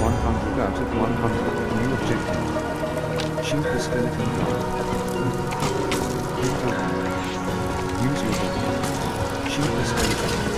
100 out of 100. New objective. Shoot the skeleton down. Use your weapon. Shoot the skeleton.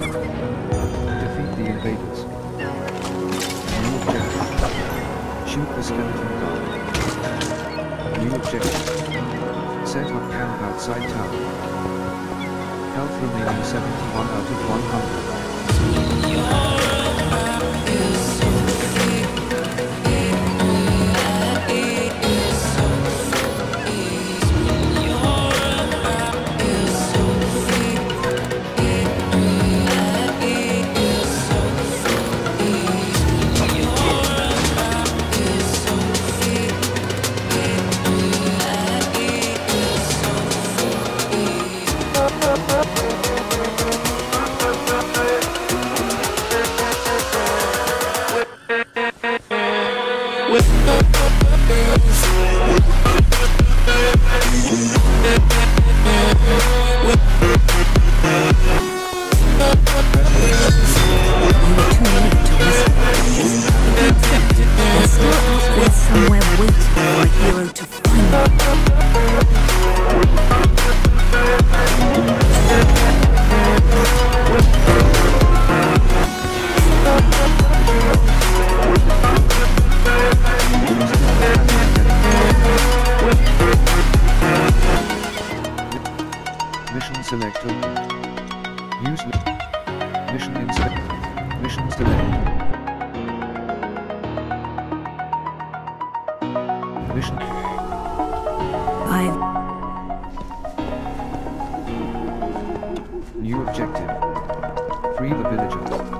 Defeat the invaders. New objective. Shoot the skeleton guard. New objective. Set up camp outside town. Health remaining 71 out of 100. Mission I've new objective. Free the villager.